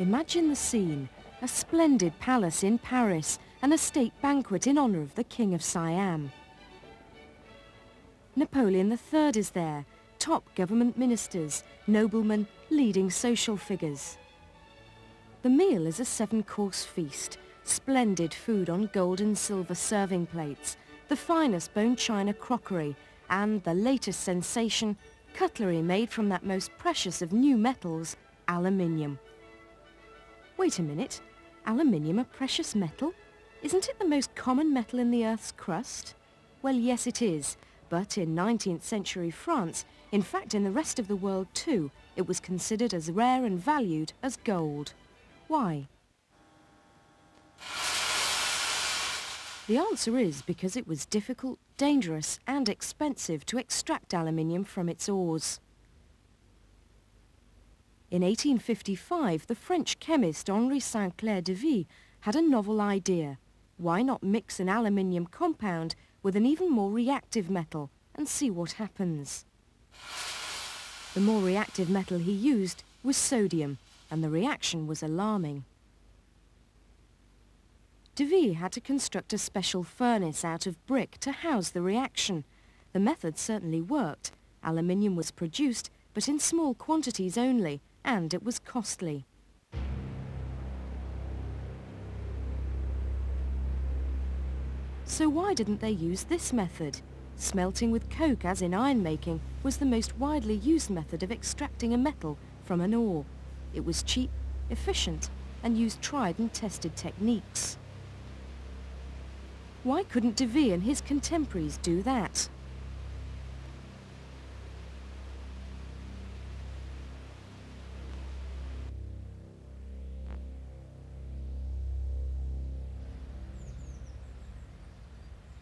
Imagine the scene, a splendid palace in Paris, and a state banquet in honour of the King of Siam. Napoleon III is there, top government ministers, noblemen, leading social figures. The meal is a seven-course feast, splendid food on gold and silver serving plates, the finest bone china crockery, and the latest sensation, cutlery made from that most precious of new metals, aluminium. Wait a minute, aluminium a precious metal? Isn't it the most common metal in the Earth's crust? Well, yes it is, but in 19th century France, in fact in the rest of the world too, it was considered as rare and valued as gold. Why? The answer is because it was difficult, dangerous and expensive to extract aluminium from its ores. In 1855, the French chemist Henri Sainte-Claire Deville had a novel idea. Why not mix an aluminium compound with an even more reactive metal and see what happens? The more reactive metal he used was sodium, and the reaction was alarming. Deville had to construct a special furnace out of brick to house the reaction. The method certainly worked. Aluminium was produced, but in small quantities only, and it was costly. So why didn't they use this method? Smelting with coke, as in iron making, was the most widely used method of extracting a metal from an ore. It was cheap, efficient, and used tried and tested techniques. Why couldn't Deville and his contemporaries do that?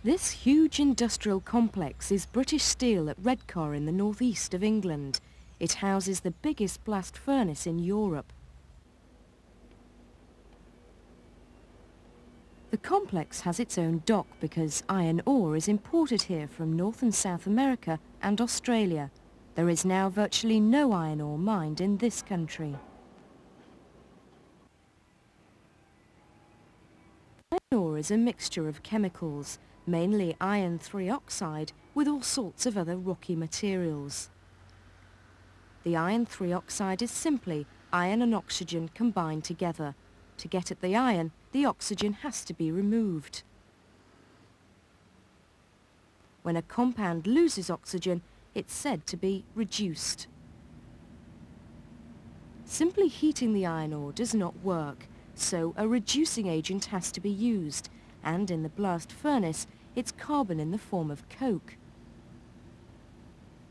This huge industrial complex is British Steel at Redcar in the northeast of England. It houses the biggest blast furnace in Europe. The complex has its own dock because iron ore is imported here from North and South America and Australia. There is now virtually no iron ore mined in this country. Iron ore is a mixture of chemicals, mainly iron 3 oxide with all sorts of other rocky materials. The iron 3 oxide is simply iron and oxygen combined together. To get at the iron, the oxygen has to be removed. When a compound loses oxygen, it's said to be reduced. Simply heating the iron ore does not work, so a reducing agent has to be used, and in the blast furnace, it's carbon in the form of coke.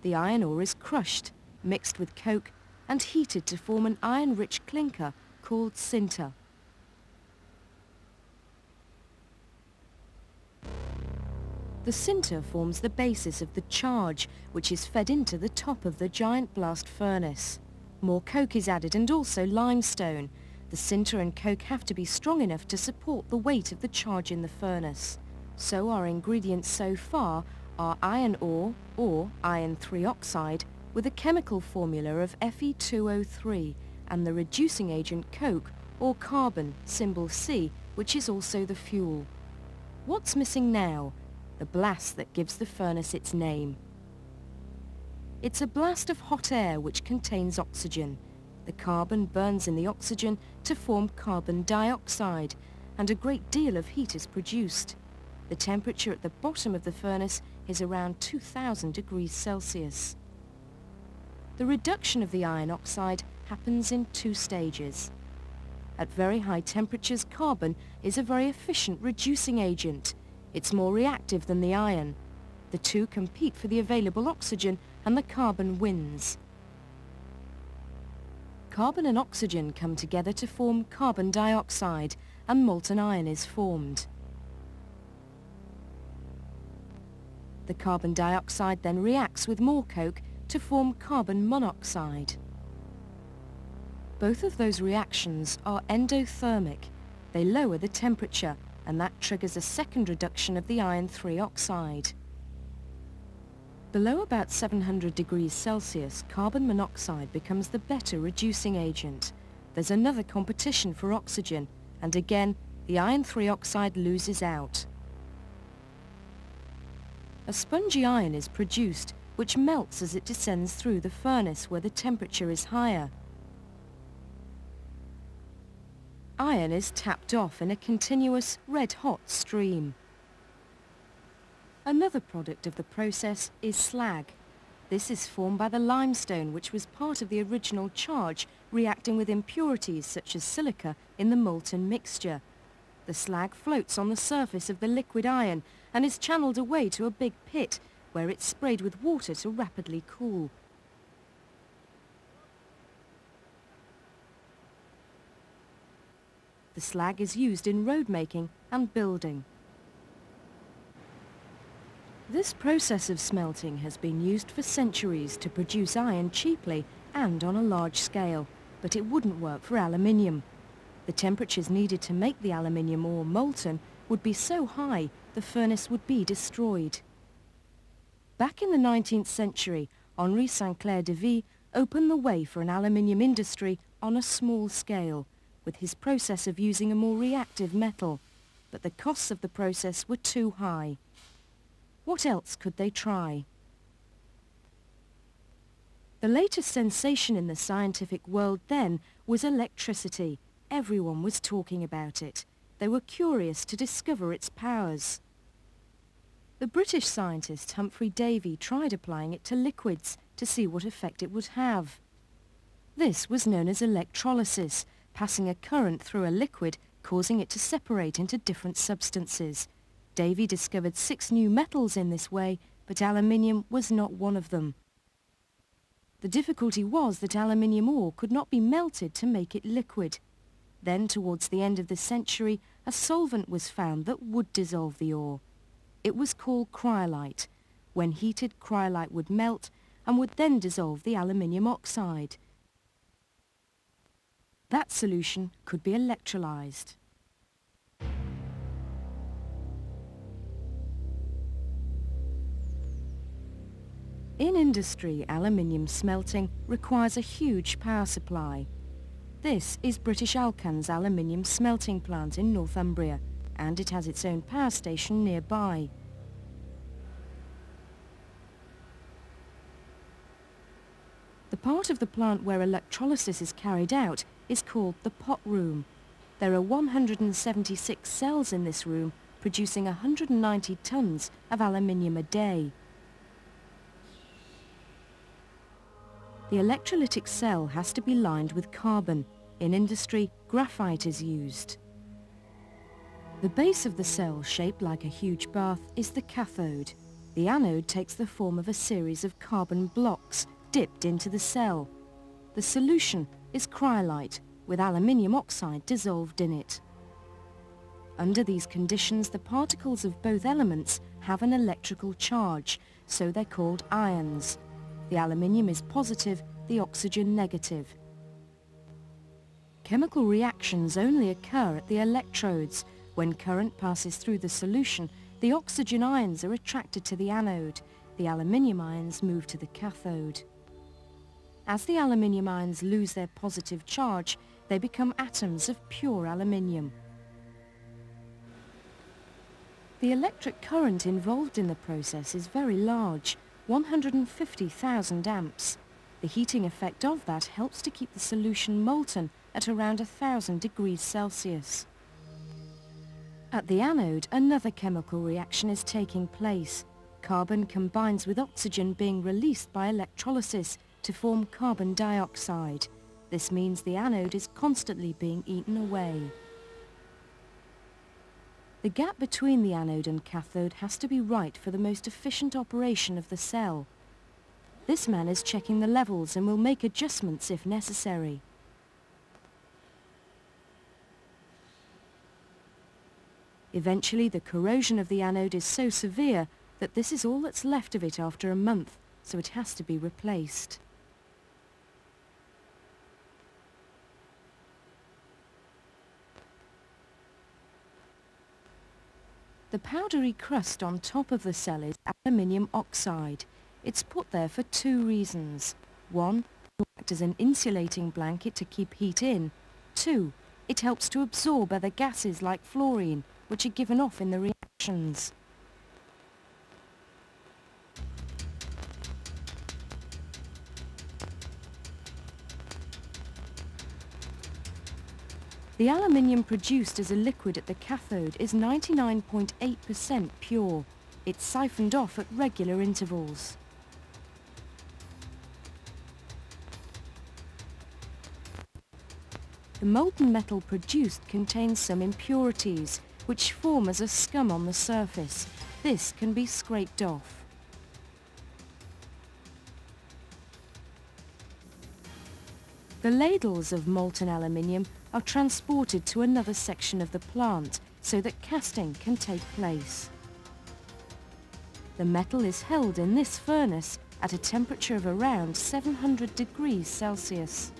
The iron ore is crushed, mixed with coke, and heated to form an iron-rich clinker called sinter. The sinter forms the basis of the charge, which is fed into the top of the giant blast furnace. More coke is added and also limestone. The sinter and coke have to be strong enough to support the weight of the charge in the furnace. So our ingredients so far are iron ore, or iron 3 oxide, with a chemical formula of Fe2O3 and the reducing agent coke, or carbon, symbol C, which is also the fuel. What's missing now? the blast that gives the furnace its name. It's a blast of hot air which contains oxygen. The carbon burns in the oxygen to form carbon dioxide, and a great deal of heat is produced. The temperature at the bottom of the furnace is around 2000 degrees Celsius. The reduction of the iron oxide happens in two stages. At very high temperatures, carbon is a very efficient reducing agent. It's more reactive than the iron. The two compete for the available oxygen and the carbon wins. Carbon and oxygen come together to form carbon dioxide and molten iron is formed. The carbon dioxide then reacts with more coke to form carbon monoxide. Both of those reactions are endothermic. They lower the temperature and that triggers a second reduction of the iron 3 oxide. Below about 700 degrees Celsius, carbon monoxide becomes the better reducing agent. there's another competition for oxygen, and again, the iron 3 oxide loses out. A spongy iron is produced, which melts as it descends through the furnace where the temperature is higher. Iron is tapped off in a continuous red-hot stream. Another product of the process is slag. This is formed by the limestone which was part of the original charge reacting with impurities such as silica in the molten mixture. The slag floats on the surface of the liquid iron and is channeled away to a big pit where it's sprayed with water to rapidly cool. The slag is used in road making and building. This process of smelting has been used for centuries to produce iron cheaply and on a large scale, but it wouldn't work for aluminium. The temperatures needed to make the aluminium ore molten would be so high the furnace would be destroyed. Back in the 19th century, Henri Sainte-Claire Deville opened the way for an aluminium industry on a small scale, with his process of using a more reactive metal, but the costs of the process were too high. What else could they try? The latest sensation in the scientific world then was electricity. Everyone was talking about it. They were curious to discover its powers. The British scientist Humphry Davy tried applying it to liquids to see what effect it would have. This was known as electrolysis, passing a current through a liquid causing it to separate into different substances. Davy discovered six new metals in this way, but aluminium was not one of them. The difficulty was that aluminium ore could not be melted to make it liquid. Then, towards the end of the century, a solvent was found that would dissolve the ore. It was called cryolite. When heated, cryolite would melt and would then dissolve the aluminium oxide. That solution could be electrolyzed. In industry, aluminium smelting requires a huge power supply. This is British Alcan's aluminium smelting plant in Northumbria, and it has its own power station nearby. The part of the plant where electrolysis is carried out is called the pot room. There are 176 cells in this room, producing 190 tons of aluminium a day. The electrolytic cell has to be lined with carbon. In industry, graphite is used. The base of the cell, shaped like a huge bath, is the cathode. The anode takes the form of a series of carbon blocks dipped into the cell. The solution is cryolite, with aluminium oxide dissolved in it. Under these conditions, the particles of both elements have an electrical charge, so they're called ions. The aluminium is positive, the oxygen negative. Chemical reactions only occur at the electrodes. When current passes through the solution, the oxygen ions are attracted to the anode. The aluminium ions move to the cathode. As the aluminium ions lose their positive charge, they become atoms of pure aluminium. The electric current involved in the process is very large. 150,000 amps. The heating effect of that helps to keep the solution molten at around 1000 degrees Celsius. At the anode, another chemical reaction is taking place. Carbon combines with oxygen being released by electrolysis to form carbon dioxide. This means the anode is constantly being eaten away. The gap between the anode and cathode has to be right for the most efficient operation of the cell. This man is checking the levels and will make adjustments if necessary. Eventually the corrosion of the anode is so severe that this is all that's left of it after a month, so it has to be replaced. The powdery crust on top of the cell is aluminium oxide. It's put there for two reasons. One, to act as an insulating blanket to keep heat in, Two, It helps to absorb other gases like fluorine, which are given off in the reactions. The aluminium produced as a liquid at the cathode is 99.8% pure. It's siphoned off at regular intervals. The molten metal produced contains some impurities, which form as a scum on the surface. This can be scraped off. The ladles of molten aluminium are transported to another section of the plant so that casting can take place. The metal is held in this furnace at a temperature of around 700 degrees Celsius.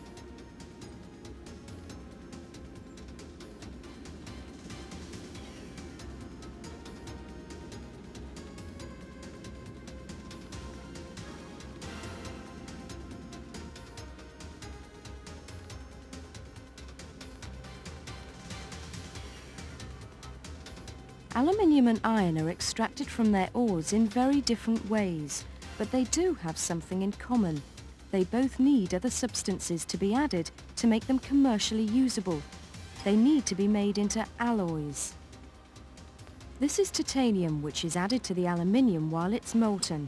Aluminium and iron are extracted from their ores in very different ways, but they do have something in common. They both need other substances to be added to make them commercially usable. They need to be made into alloys. This is titanium which is added to the aluminium while it's molten.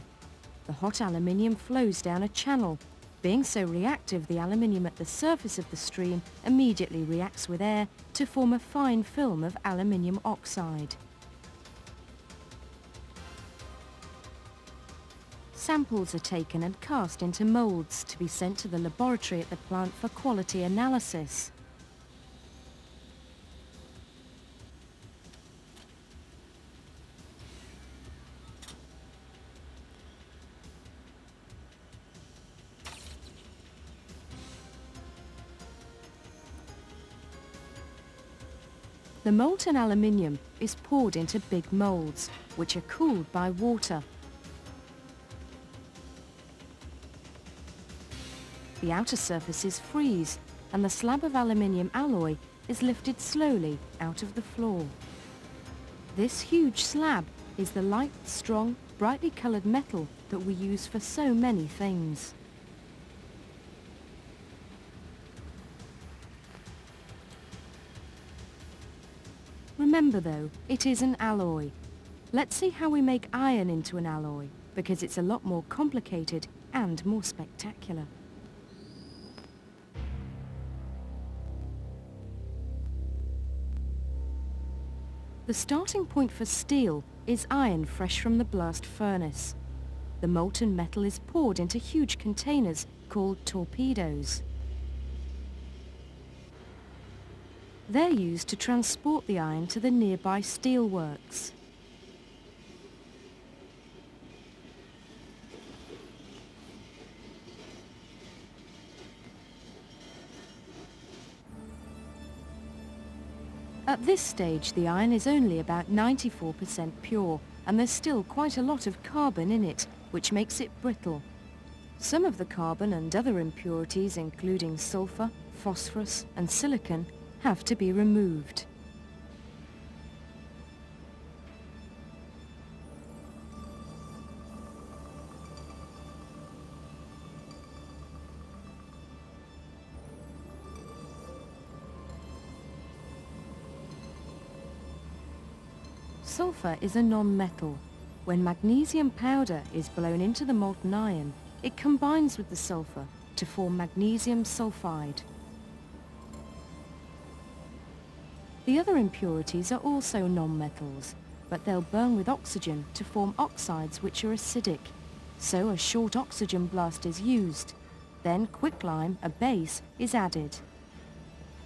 The hot aluminium flows down a channel. Being so reactive, the aluminium at the surface of the stream immediately reacts with air to form a fine film of aluminium oxide. Samples are taken and cast into moulds to be sent to the laboratory at the plant for quality analysis. The molten aluminium is poured into big moulds, which are cooled by water The outer surfaces freeze and the slab of aluminium alloy is lifted slowly out of the floor. This huge slab is the light, strong, brightly coloured metal that we use for so many things. Remember though, it is an alloy. Let's see how we make iron into an alloy, because it's a lot more complicated and more spectacular. The starting point for steel is iron fresh from the blast furnace. The molten metal is poured into huge containers called torpedoes. They're used to transport the iron to the nearby steelworks. At this stage the iron is only about 94% pure and there's still quite a lot of carbon in it, which makes it brittle. Some of the carbon and other impurities including sulfur, phosphorus and silicon have to be removed. Sulfur is a non-metal. When magnesium powder is blown into the molten iron, it combines with the sulfur to form magnesium sulfide. The other impurities are also non-metals, but they'll burn with oxygen to form oxides which are acidic. So a short oxygen blast is used. Then quicklime, a base, is added.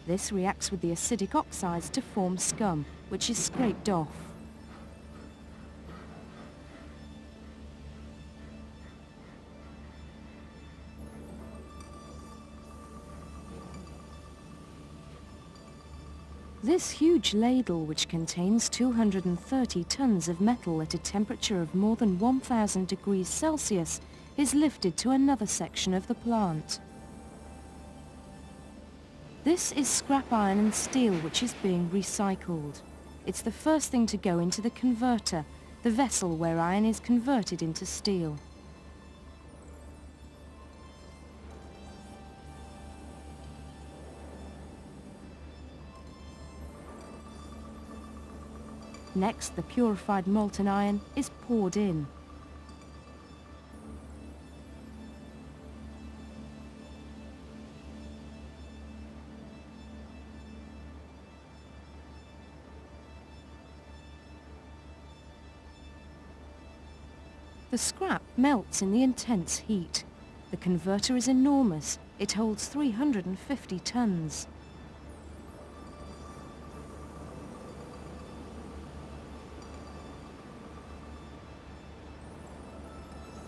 This reacts with the acidic oxides to form scum, which is scraped off. This huge ladle, which contains 230 tons of metal at a temperature of more than 1000 degrees Celsius, is lifted to another section of the plant. This is scrap iron and steel which is being recycled. It's the first thing to go into the converter, the vessel where iron is converted into steel. Next, the purified molten iron is poured in. The scrap melts in the intense heat. The converter is enormous. It holds 350 tons.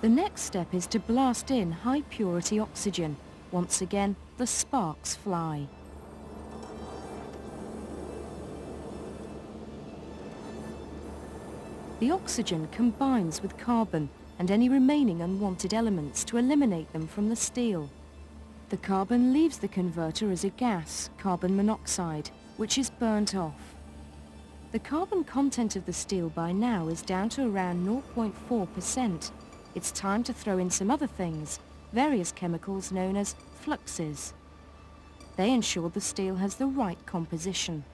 The next step is to blast in high purity oxygen. Once again, the sparks fly. The oxygen combines with carbon and any remaining unwanted elements to eliminate them from the steel. The carbon leaves the converter as a gas, carbon monoxide, which is burnt off. The carbon content of the steel by now is down to around 0.4%. It's time to throw in some other things, various chemicals known as fluxes. They ensure the steel has the right composition.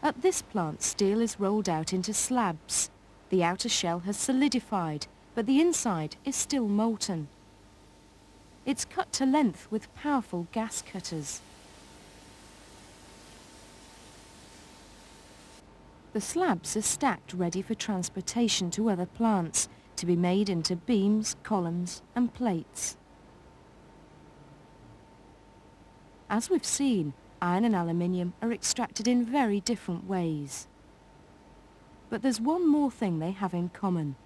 At this plant, steel is rolled out into slabs. The outer shell has solidified, but the inside is still molten. It's cut to length with powerful gas cutters. The slabs are stacked ready for transportation to other plants to be made into beams, columns and plates. As we've seen, iron and aluminium are extracted in very different ways. But there's one more thing they have in common.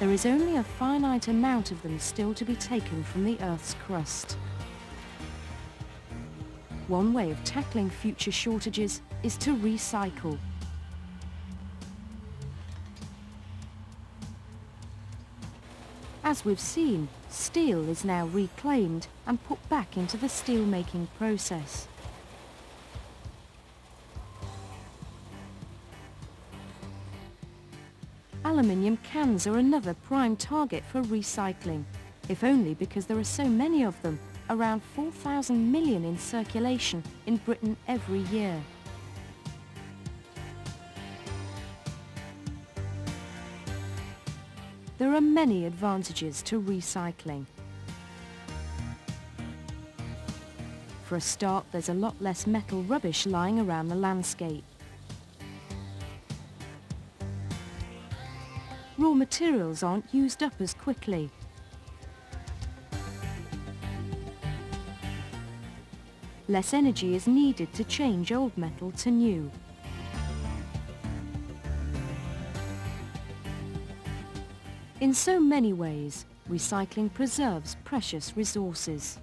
There is only a finite amount of them still to be taken from the Earth's crust. One way of tackling future shortages is to recycle As we've seen, steel is now reclaimed and put back into the steel-making process. Aluminium cans are another prime target for recycling, if only because there are so many of them, around 4,000 million in circulation in Britain every year. There are many advantages to recycling. For a start, there's a lot less metal rubbish lying around the landscape. Raw materials aren't used up as quickly. Less energy is needed to change old metal to new. In so many ways, recycling preserves precious resources.